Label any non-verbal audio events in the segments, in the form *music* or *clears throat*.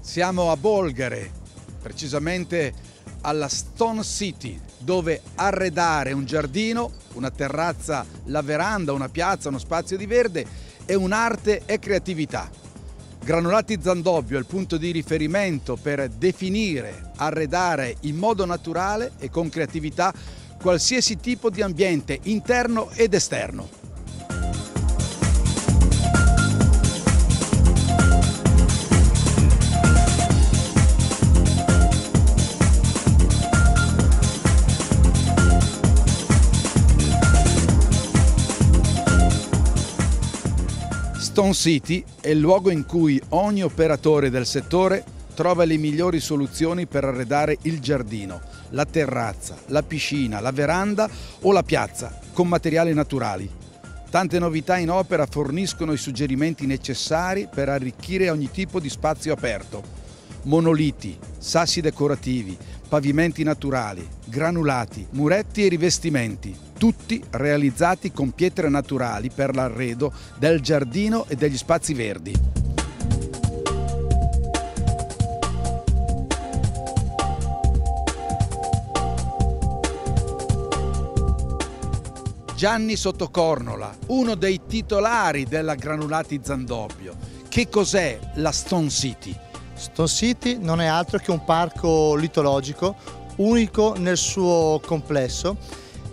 Siamo a Bolgare, precisamente alla Stone City, dove arredare un giardino, una terrazza, la veranda, una piazza, uno spazio di verde è un'arte e creatività. Granulati Zandobbio è il punto di riferimento per definire, arredare in modo naturale e con creatività qualsiasi tipo di ambiente interno ed esterno. Stone City è il luogo in cui ogni operatore del settore trova le migliori soluzioni per arredare il giardino, la terrazza, la piscina, la veranda o la piazza con materiali naturali. Tante novità in opera forniscono i suggerimenti necessari per arricchire ogni tipo di spazio aperto. Monoliti, sassi decorativi, pavimenti naturali, granulati, muretti e rivestimenti, tutti realizzati con pietre naturali per l'arredo del giardino e degli spazi verdi. Gianni Sottocornola, uno dei titolari della Granulati Zandobbio. Che cos'è la Stone City? Stone City non è altro che un parco litologico unico nel suo complesso,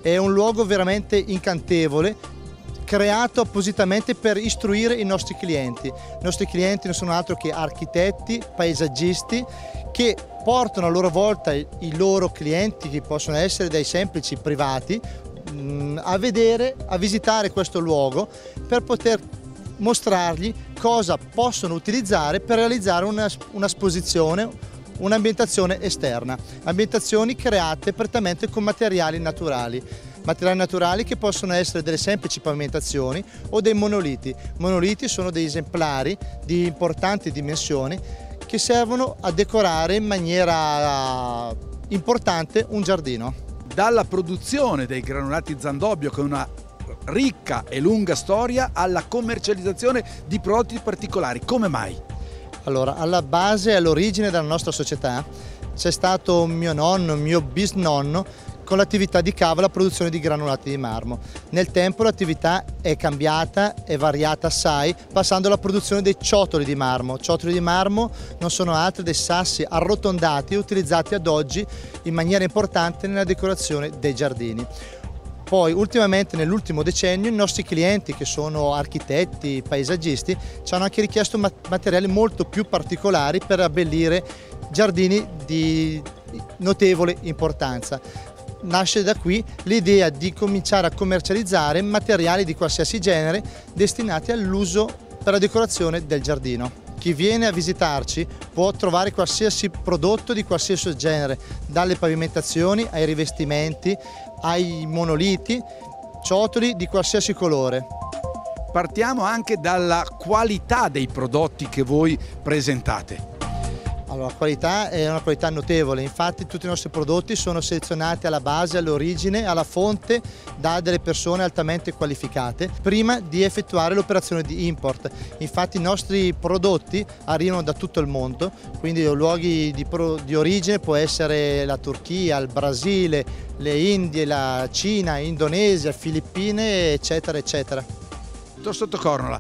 è un luogo veramente incantevole creato appositamente per istruire i nostri clienti. I nostri clienti non sono altro che architetti, paesaggisti che portano a loro volta i loro clienti, che possono essere dei semplici privati, mm, a vedere, a visitare questo luogo per poter mostrargli cosa possono utilizzare per realizzare una, una un'ambientazione esterna, ambientazioni create prettamente con materiali naturali materiali naturali che possono essere delle semplici pavimentazioni o dei monoliti. Monoliti sono dei esemplari di importanti dimensioni che servono a decorare in maniera importante un giardino. Dalla produzione dei granulati Zandobbio, che è una ricca e lunga storia alla commercializzazione di prodotti particolari. Come mai? Allora, alla base e all'origine della nostra società c'è stato mio nonno, mio bisnonno con l'attività di cava la produzione di granulati di marmo. Nel tempo l'attività è cambiata, è variata assai, passando alla produzione dei ciotoli di marmo. Ciotoli di marmo non sono altri dei sassi arrotondati utilizzati ad oggi in maniera importante nella decorazione dei giardini. Poi ultimamente nell'ultimo decennio i nostri clienti che sono architetti, paesaggisti ci hanno anche richiesto materiali molto più particolari per abbellire giardini di notevole importanza. Nasce da qui l'idea di cominciare a commercializzare materiali di qualsiasi genere destinati all'uso per la decorazione del giardino. Chi viene a visitarci può trovare qualsiasi prodotto di qualsiasi genere, dalle pavimentazioni ai rivestimenti, ai monoliti, ciotoli di qualsiasi colore. Partiamo anche dalla qualità dei prodotti che voi presentate. Allora, la qualità è una qualità notevole, infatti tutti i nostri prodotti sono selezionati alla base, all'origine, alla fonte da delle persone altamente qualificate prima di effettuare l'operazione di import. Infatti i nostri prodotti arrivano da tutto il mondo, quindi luoghi di, di origine può essere la Turchia, il Brasile, le Indie, la Cina, Indonesia, Filippine, eccetera, eccetera. Dottor Sottocornola,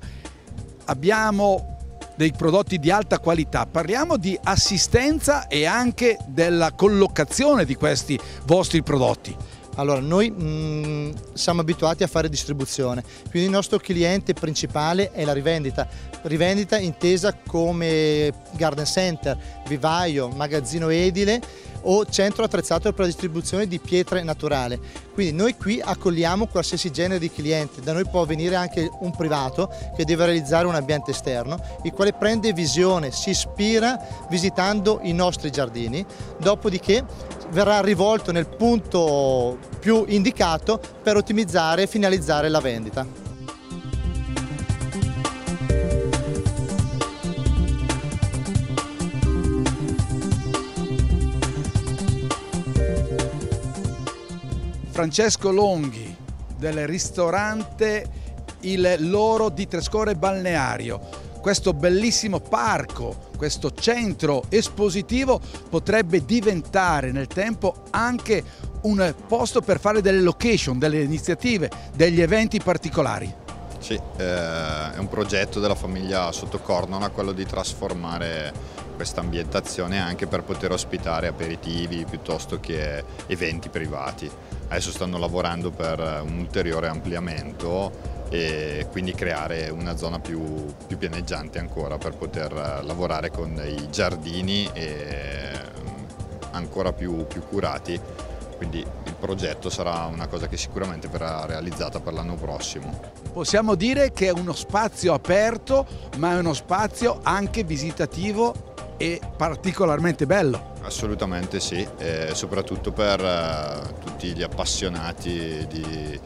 abbiamo dei prodotti di alta qualità, parliamo di assistenza e anche della collocazione di questi vostri prodotti. Allora, noi mh, mm, siamo abituati a fare distribuzione, quindi il nostro cliente principale è la rivendita. Rivendita intesa come garden center, vivaio, magazzino edile o centro attrezzato per la distribuzione di pietre naturali. Quindi noi qui accogliamo qualsiasi genere di cliente, da noi può venire anche un privato che deve realizzare un ambiente esterno, il quale prende visione, si ispira visitando i nostri giardini, dopodiché verrà rivolto nel punto più indicato per ottimizzare e finalizzare la vendita. Francesco Longhi del ristorante Il Loro di Trescore Balneario. Questo bellissimo parco, questo centro espositivo potrebbe diventare nel tempo anche un posto per fare delle location, delle iniziative, degli eventi particolari. Sì, eh, è un progetto della famiglia Sottocornona quello di trasformare questa ambientazione anche per poter ospitare aperitivi piuttosto che eventi privati. Adesso stanno lavorando per un ulteriore ampliamento e quindi creare una zona più, più pianeggiante ancora per poter lavorare con i giardini ancora più, più curati quindi il progetto sarà una cosa che sicuramente verrà realizzata per l'anno prossimo. Possiamo dire che è uno spazio aperto ma è uno spazio anche visitativo e particolarmente bello. Assolutamente sì, e soprattutto per uh, tutti gli appassionati di,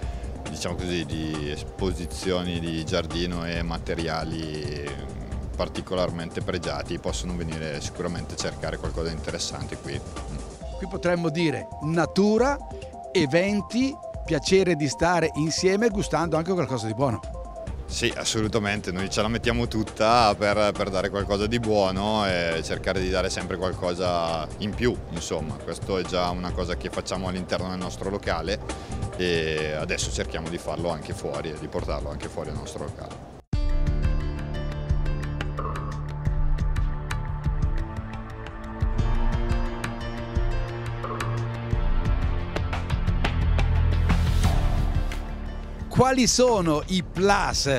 diciamo così, di esposizioni di giardino e materiali particolarmente pregiati possono venire sicuramente a cercare qualcosa di interessante qui. Qui potremmo dire natura, eventi, piacere di stare insieme gustando anche qualcosa di buono. Sì, assolutamente, noi ce la mettiamo tutta per, per, dare qualcosa di buono e cercare di dare sempre qualcosa in più, insomma, questo è già una cosa che facciamo all'interno del nostro locale e adesso cerchiamo di farlo anche fuori e di portarlo anche fuori dal nostro locale. Quali sono i plus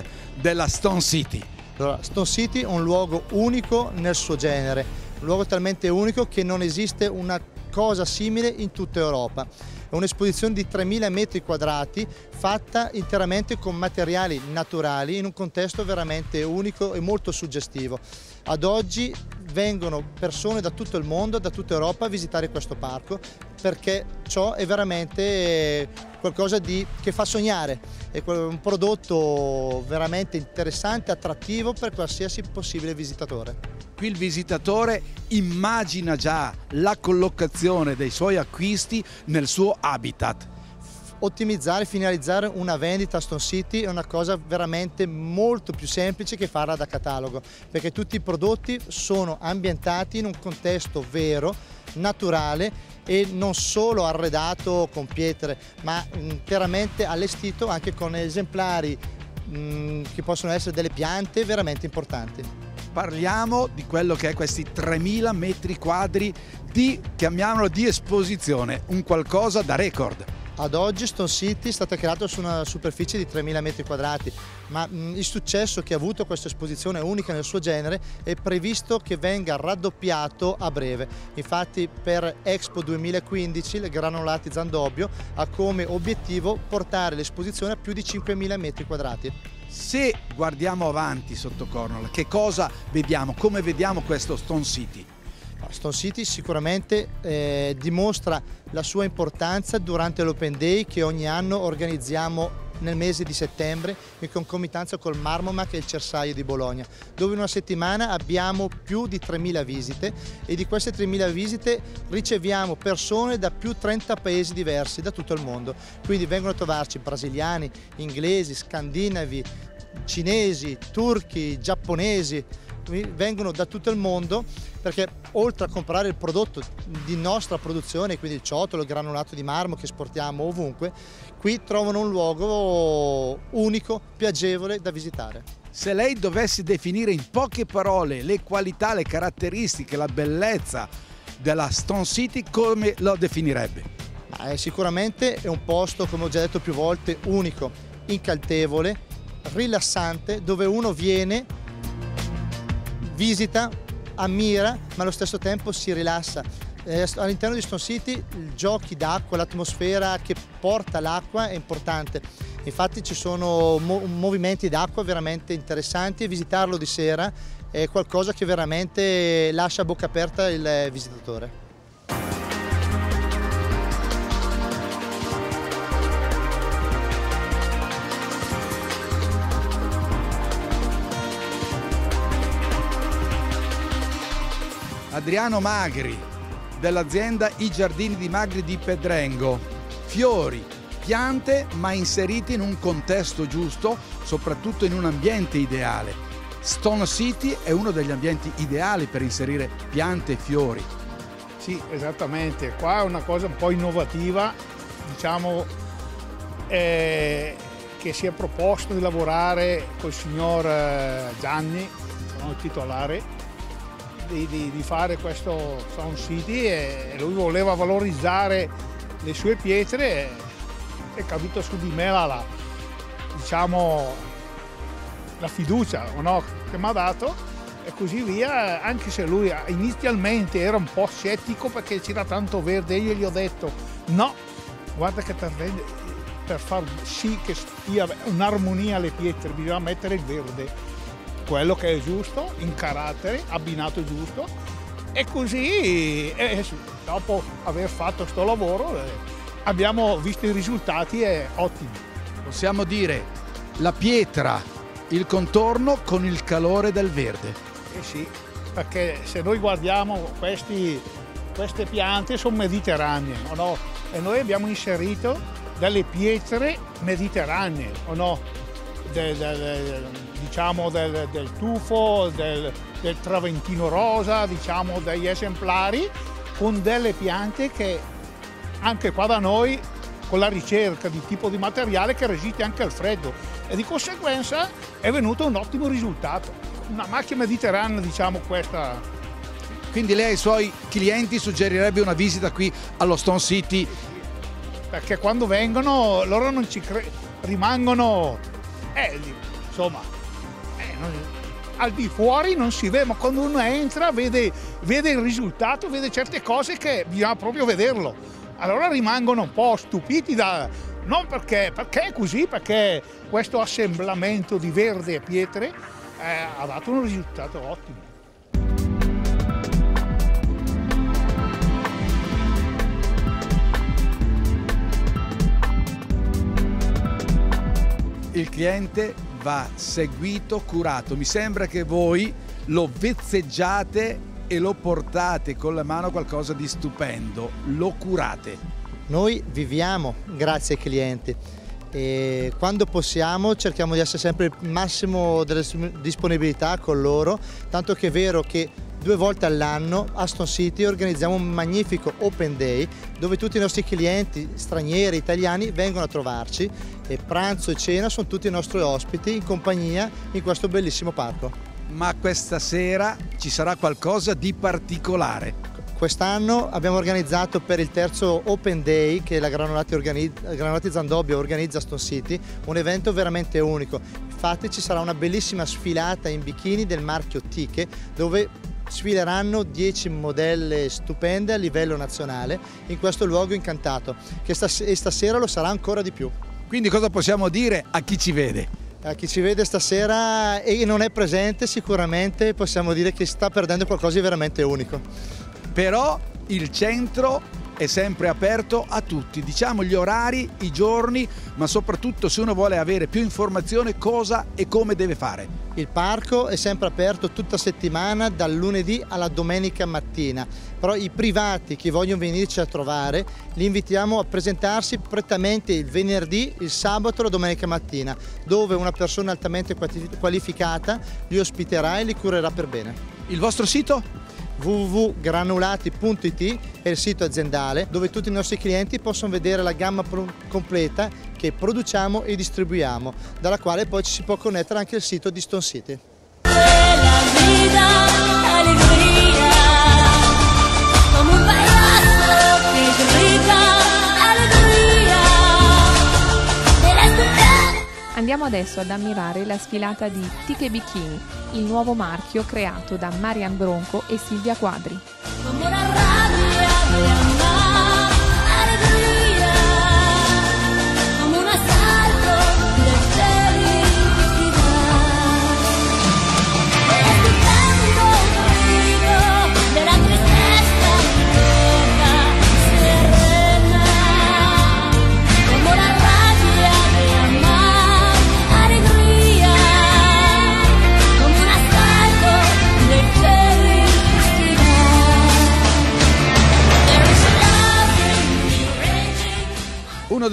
della Stone City? Allora, Stone City è un luogo unico nel suo genere, un luogo talmente unico che non esiste una cosa simile in tutta Europa. È un'esposizione di 3.000 metri quadrati fatta interamente con materiali naturali in un contesto veramente unico e molto suggestivo. Ad oggi vengono persone da tutto il mondo, da tutta Europa a visitare questo parco perché ciò è veramente qualcosa di, che fa sognare, è un prodotto veramente interessante, attrattivo per qualsiasi possibile visitatore. Qui il visitatore immagina già la collocazione dei suoi acquisti nel suo habitat ottimizzare, finalizzare una vendita a Stone City è una cosa veramente molto più semplice che farla da catalogo, perché tutti i prodotti sono ambientati in un contesto vero, naturale e non solo arredato con pietre, ma interamente allestito anche con esemplari mh, mm, che possono essere delle piante veramente importanti. Parliamo di quello che è questi 3000 metri quadri di, chiamiamolo, di esposizione, un qualcosa da record. Ad oggi Stone City è stata creata su una superficie di 3.000 metri quadrati, ma il successo che ha avuto questa esposizione unica nel suo genere è previsto che venga raddoppiato a breve. Infatti per Expo 2015 il Granolati Zandobbio ha come obiettivo portare l'esposizione a più di 5.000 metri quadrati. Se guardiamo avanti sotto Cornwall, che cosa vediamo? Come vediamo questo Stone City? Stone City sicuramente eh, dimostra la sua importanza durante l'Open Day che ogni anno organizziamo nel mese di settembre in concomitanza col Marmomac e il Cersaio di Bologna, dove in una settimana abbiamo più di 3.000 visite e di queste 3.000 visite riceviamo persone da più 30 paesi diversi da tutto il mondo. Quindi vengono a trovarci brasiliani, inglesi, scandinavi, cinesi, turchi, giapponesi, vengono da tutto il mondo perché oltre a comprare il prodotto di nostra produzione, quindi il ciotolo, il granulato di marmo che esportiamo ovunque, qui trovano un luogo unico, piacevole da visitare. Se lei dovesse definire in poche parole le qualità, le caratteristiche, la bellezza della Stone City, come lo definirebbe? Eh, sicuramente è un posto, come ho già detto più volte, unico, incaltevole, rilassante, dove uno viene visita, ammira, ma allo stesso tempo si rilassa. Eh, all'interno di Stone City giochi d'acqua, l'atmosfera che porta l'acqua è importante. Infatti ci sono mo movimenti d'acqua veramente interessanti e visitarlo di sera è qualcosa che veramente lascia a bocca aperta il visitatore. Adriano Magri dell'azienda I Giardini di Magri di Pedrengo. Fiori, piante ma inseriti in un contesto giusto, soprattutto in un ambiente ideale. Stone City è uno degli ambienti ideali per inserire piante e fiori. Sì, esattamente. Qua è una cosa un po' innovativa, diciamo, eh, che si è proposto di lavorare col signor eh, Gianni, il titolare, di, di, di fare questo Sound City e lui voleva valorizzare le sue pietre e è caduto su di me la, la, diciamo, la fiducia no? che mi ha dato e così via, anche se lui inizialmente era un po' scettico perché c'era tanto verde, io gli ho detto no, guarda che per, per far sì che stia un'armonia alle pietre bisogna mettere il verde quello che è giusto, in carattere, abbinato giusto e così eh, dopo aver fatto questo lavoro eh, abbiamo visto i risultati e ottimi. Possiamo dire la pietra, il contorno con il calore del verde. Eh sì, perché se noi guardiamo questi, queste piante sono mediterranee, no? E noi abbiamo inserito delle pietre mediterranee, o no? De, de, de, diciamo del, del tufo, del, del, traventino rosa, diciamo degli esemplari con delle piante che anche qua da noi con la ricerca di tipo di materiale che resiste anche al freddo e di conseguenza è venuto un ottimo risultato. Una macchia mediterranea diciamo questa. Quindi lei ai suoi clienti suggerirebbe una visita qui allo Stone City? Perché quando vengono loro non ci rimangono, eh, insomma, al di fuori non si vede, ma quando uno entra vede, vede il risultato, vede certe cose che bisogna proprio vederlo. Allora rimangono un po' stupiti da, non perché, perché è così, perché questo assemblamento di verde e pietre eh, ha dato un risultato ottimo. Il cliente va seguito, curato. Mi sembra che voi lo vezzeggiate e lo portate con la mano qualcosa di stupendo, lo curate. Noi viviamo grazie ai clienti e quando possiamo cerchiamo di essere sempre il massimo delle disponibilità con loro, tanto che è vero che due volte all'anno a Stone City organizziamo un magnifico Open Day dove tutti i nostri clienti stranieri, italiani vengono a trovarci e pranzo e cena sono tutti i nostri ospiti in compagnia in questo bellissimo parco. Ma questa sera ci sarà qualcosa di particolare. Quest'anno abbiamo organizzato per il terzo Open Day che la Granulati, organizza, Granulati Zandobbio organizza a Stone City, un evento veramente unico. Infatti ci sarà una bellissima sfilata in bikini del marchio Tiche dove sfileranno 10 modelle stupende a livello nazionale in questo luogo incantato che stas e stasera lo sarà ancora di più. Quindi cosa possiamo dire a chi ci vede? A chi ci vede stasera e non è presente sicuramente possiamo dire che sta perdendo qualcosa di veramente unico. Però il centro è sempre aperto a tutti, diciamo gli orari, i giorni, ma soprattutto se uno vuole avere più informazione cosa e come deve fare. Il parco è sempre aperto tutta settimana dal lunedì alla domenica mattina, però i privati che vogliono venirci a trovare li invitiamo a presentarsi prettamente il venerdì, il sabato e la domenica mattina, dove una persona altamente qualificata li ospiterà e li curerà per bene. Il vostro sito? www.granulati.it è il sito aziendale dove tutti i nostri clienti possono vedere la gamma completa che produciamo e distribuiamo, dalla quale poi ci si può connettere anche il sito di Stone City. Andiamo adesso ad ammirare la sfilata di Tiche Bikini, il nuovo marchio creato da Marian Bronco e Silvia Quadri.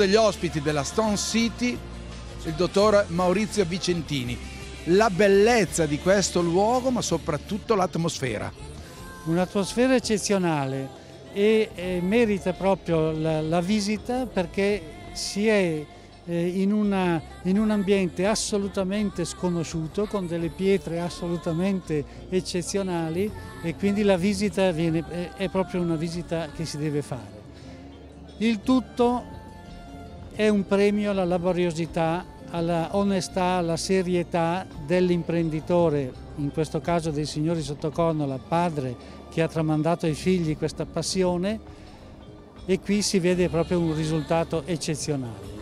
Degli ospiti della Stone City, il dottor Maurizio Vicentini. La bellezza di questo luogo, ma soprattutto l'atmosfera. Un'atmosfera eccezionale e, e merita proprio la, la, visita perché si è eh, in, una, in, un ambiente assolutamente sconosciuto, con delle pietre assolutamente eccezionali e quindi la visita viene, è proprio una visita che si deve fare. Il tutto è un premio alla laboriosità, alla onestà, alla serietà dell'imprenditore, in questo caso dei signori Sottocornola, padre che ha tramandato ai figli questa passione e qui si vede proprio un risultato eccezionale.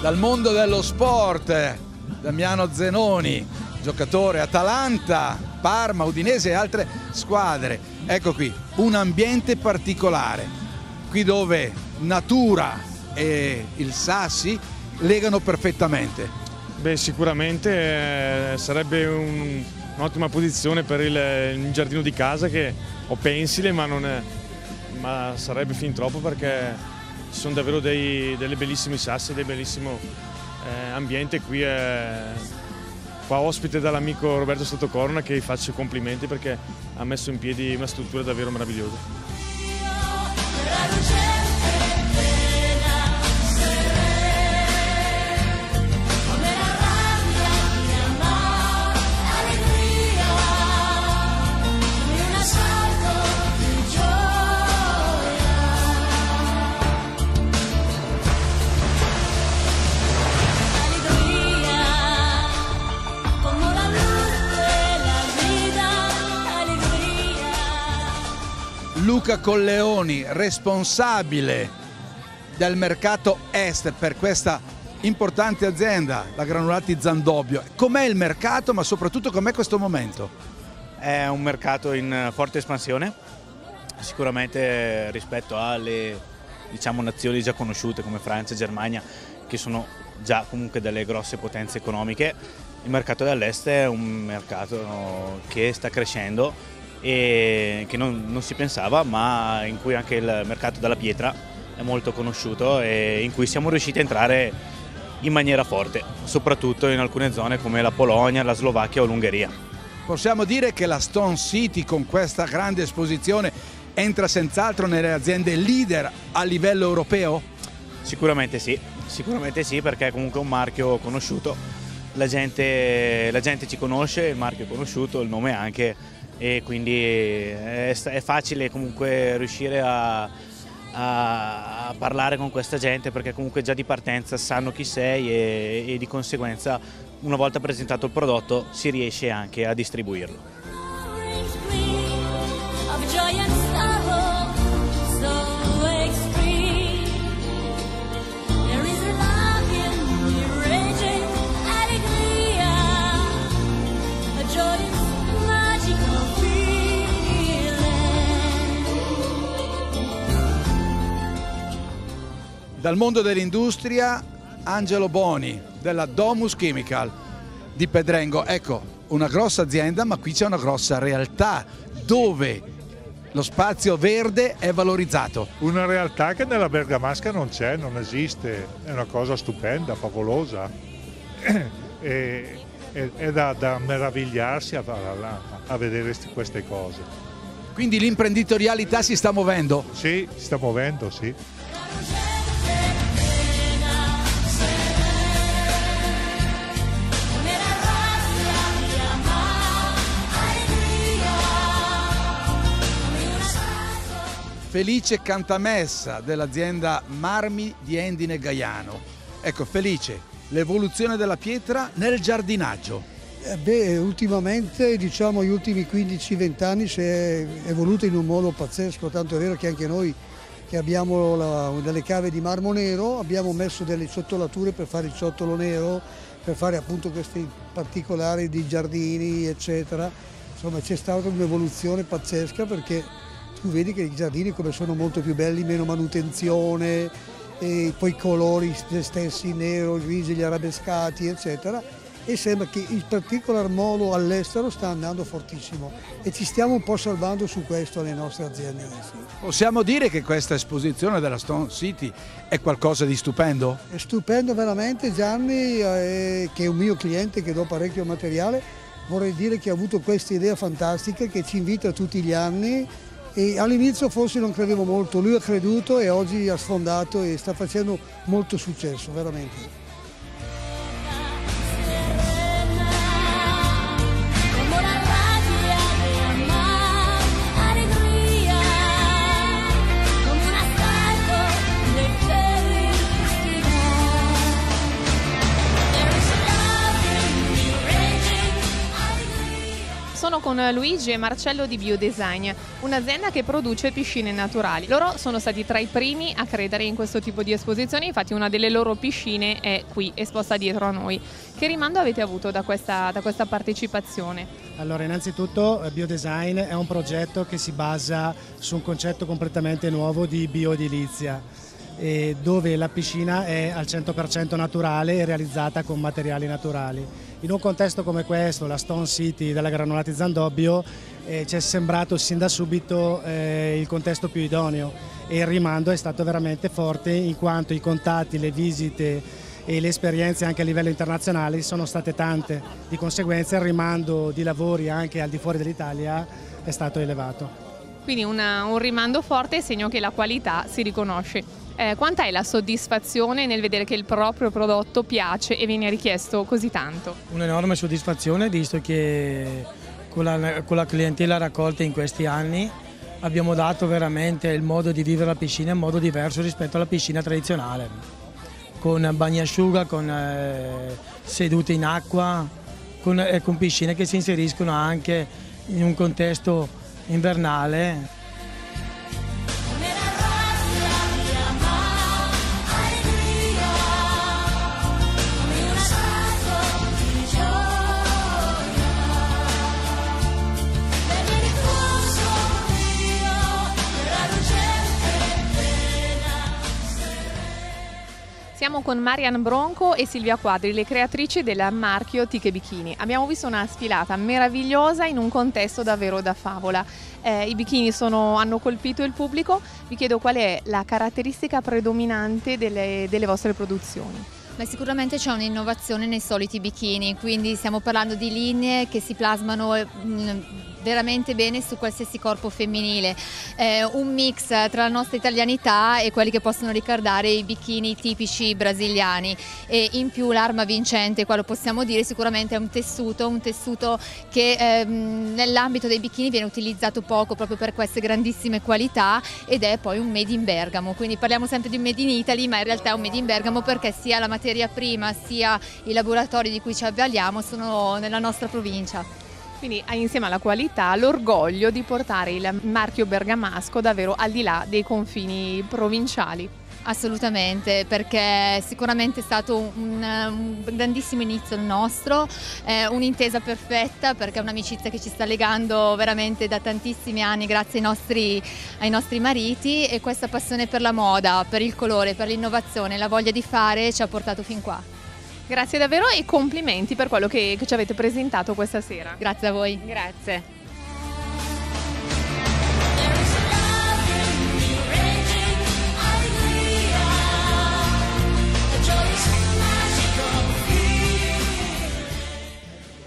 Dal mondo dello sport, Damiano Zenoni, giocatore Atalanta, Parma, Udinese e altre squadre. Ecco qui, un ambiente particolare, qui dove natura e il Sassi legano perfettamente. Beh, sicuramente eh, sarebbe un'ottima un posizione per il, il, giardino di casa che ho pensile ma, è, ma sarebbe fin troppo perché ci sono davvero dei, delle bellissimi sassi, dei bellissimi eh, ambiente qui è qua ospite dall'amico Roberto Sottocorna che faccio complimenti perché ha messo in piedi una struttura davvero meravigliosa. Luca Colleoni, responsabile del mercato est per questa importante azienda, la Granulati Zandobbio. Com'è il mercato, ma soprattutto com'è questo momento? È un mercato in forte espansione, sicuramente rispetto alle diciamo, nazioni già conosciute come Francia e Germania, che sono già comunque delle grosse potenze economiche. Il mercato dell'est è un mercato che sta crescendo e che non, non, si pensava, ma in cui anche il mercato della pietra è molto conosciuto e in cui siamo riusciti a entrare in maniera forte, soprattutto in alcune zone come la Polonia, la Slovacchia o l'Ungheria. Possiamo dire che la Stone City con questa grande esposizione entra senz'altro nelle aziende leader a livello europeo? Sicuramente sì, sicuramente sì perché è comunque un marchio conosciuto, la gente, la gente ci conosce, il marchio è conosciuto, il nome anche e quindi è, è facile comunque riuscire a, a, a, parlare con questa gente perché comunque già di partenza sanno chi sei e, e di conseguenza una volta presentato il prodotto si riesce anche a distribuirlo. Dal mondo dell'industria, Angelo Boni della Domus Chemical di Pedrengo. Ecco, una grossa azienda, ma qui c'è una grossa realtà dove lo spazio verde è valorizzato. Una realtà che nella Bergamasca non c'è, non esiste, è una cosa stupenda, favolosa. è, *clears throat* è, è da, da, meravigliarsi a, a, a vedere queste cose. Quindi l'imprenditorialità si sta muovendo? Sì, si sta muovendo, sì. Felice Cantamessa dell'azienda Marmi di Endine Gaiano. Ecco, Felice, l'evoluzione della pietra nel giardinaggio. Eh beh, ultimamente, diciamo, gli ultimi 15-20 anni si è evoluto in un modo pazzesco, tanto è vero che anche noi che abbiamo la, delle cave di marmo nero, abbiamo messo delle sottolature per fare il ciottolo nero, per fare appunto questi particolari di giardini, eccetera. Insomma c'è stata un'evoluzione pazzesca perché tu vedi che i giardini come sono molto più belli, meno manutenzione, e poi i colori stessi, nero, grigi, gli arabescati, eccetera. E sembra che in particolar modo all'estero sta andando fortissimo e ci stiamo un po' salvando su questo alle nostre aziende adesso. Possiamo dire che questa esposizione della Stone City è qualcosa di stupendo? È stupendo veramente Gianni, eh, che è un mio cliente che do parecchio materiale, vorrei dire che ha avuto questa idea fantastica che ci invita tutti gli anni e all'inizio forse non credevo molto, lui ha creduto e oggi ha sfondato e sta facendo molto successo, veramente. Con Luigi e Marcello di Biodesign, un'azienda che produce piscine naturali. Loro sono stati tra i primi a credere in questo tipo di esposizioni, infatti una delle loro piscine è qui, esposta dietro a noi. Che rimando avete avuto da questa, da questa partecipazione? Allora, innanzitutto eh, Biodesign è un progetto che si basa su un concetto completamente nuovo di bioedilizia dove la piscina è al 100% naturale e realizzata con materiali naturali. In un contesto come questo, la Stone City della Granolati Zandobbio, eh, ci è sembrato sin da subito eh, il contesto più idoneo e il rimando è stato veramente forte in quanto i contatti, le visite e le esperienze anche a livello internazionale sono state tante, di conseguenza il rimando di lavori anche al di fuori dell'Italia è stato elevato. Quindi una, un rimando forte segno che la qualità si riconosce. Eh, quanta è la soddisfazione nel vedere che il proprio prodotto piace e viene richiesto così tanto? Un'enorme soddisfazione visto che con la, con la clientela raccolta in questi anni abbiamo dato veramente il modo di vivere la piscina in modo diverso rispetto alla piscina tradizionale, con bagnasciuga, con eh, sedute in acqua, con, eh, con piscine che si inseriscono anche in un contesto invernale Con Marian Bronco e Silvia Quadri, le creatrici del marchio Tiche Bikini. Abbiamo visto una sfilata meravigliosa in un contesto davvero da favola. Eh, I bikini sono, hanno colpito il pubblico. Vi chiedo qual è la caratteristica predominante delle, delle vostre produzioni. Beh, sicuramente c'è un'innovazione nei soliti bikini, quindi stiamo parlando di linee che si plasmano mm, veramente bene su qualsiasi corpo femminile, eh, un mix tra la nostra italianità e quelli che possono ricordare i bikini tipici brasiliani. E in più l'arma vincente, qua lo possiamo dire, sicuramente è un tessuto, un tessuto che ehm, nell'ambito dei bikini viene utilizzato poco proprio per queste grandissime qualità ed è poi un made in Bergamo, quindi parliamo sempre di made in Italy ma in realtà è un made in Bergamo perché sia la materia prima sia i laboratori di cui ci avvaliamo sono nella nostra provincia. Quindi insieme alla qualità l'orgoglio di portare il marchio bergamasco davvero al di là dei confini provinciali. Assolutamente, perché sicuramente è stato un, un grandissimo inizio il nostro, eh, un'intesa perfetta perché è un'amicizia che ci sta legando veramente da tantissimi anni grazie ai nostri, ai nostri mariti e questa passione per la moda, per il colore, per l'innovazione, la voglia di fare ci ha portato fin qua. Grazie davvero e complimenti per quello che, che ci avete presentato questa sera. Grazie a voi. Grazie.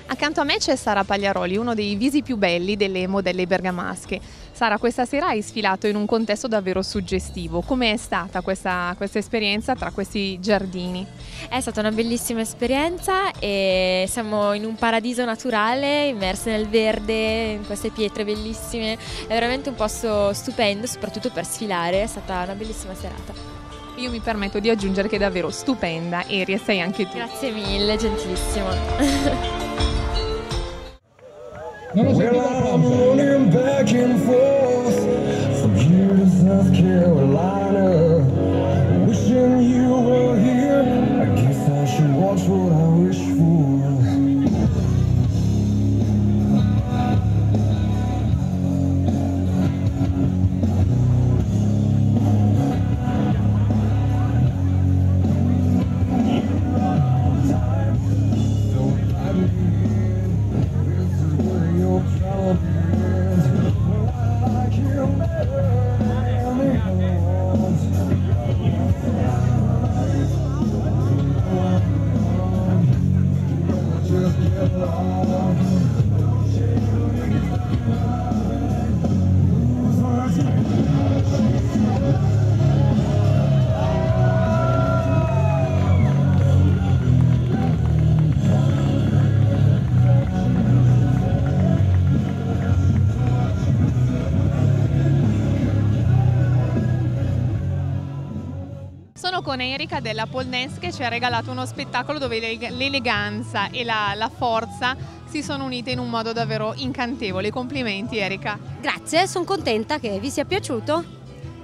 Accanto a me c'è Sara Pagliaroli, uno dei visi più belli delle modelle bergamasche. Sara, questa sera hai sfilato in un contesto davvero suggestivo. Com'è stata questa, questa esperienza tra questi giardini? È stata una bellissima esperienza e siamo in un paradiso naturale, immersi nel verde, in queste pietre bellissime. È veramente un posto stupendo, soprattutto per sfilare, è stata una bellissima serata. Io mi permetto di aggiungere che è davvero stupenda Eria, sei anche tu. Grazie mille, gentilissima. Well, I'm running forth from here to South Carolina, con Erika della Pole Dance che ci ha regalato uno spettacolo dove l'ele- l'eleganza e la, la forza si sono unite in un modo davvero incantevole. Complimenti Erika. Grazie, sono contenta che vi sia piaciuto.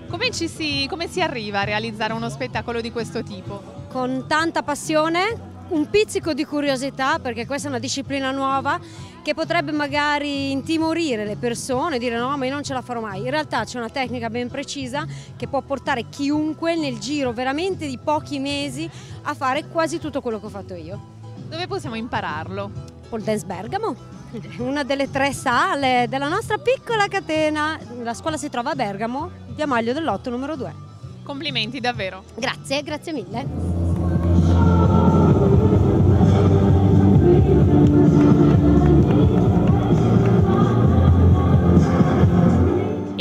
Come, ci si, come si arriva a realizzare uno spettacolo di questo tipo? Con tanta passione, un pizzico di curiosità, perché questa è una disciplina nuova che potrebbe magari intimorire le persone, dire no, ma io non ce la farò mai. In realtà c'è una tecnica ben precisa che può portare chiunque nel giro veramente di pochi mesi a fare quasi tutto quello che ho fatto io. Dove possiamo impararlo? Pole Dance Bergamo, *laughs* una delle tre sale della nostra piccola catena. La scuola si trova a Bergamo, via Maglio dell'Otto numero 2. Complimenti davvero. Grazie, grazie mille.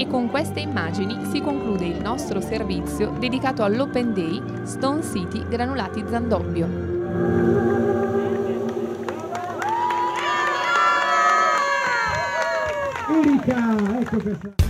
Con queste immagini si conclude il nostro servizio dedicato all'Open Day Stone City Granulati Zandobbio. Erika, ecco questa.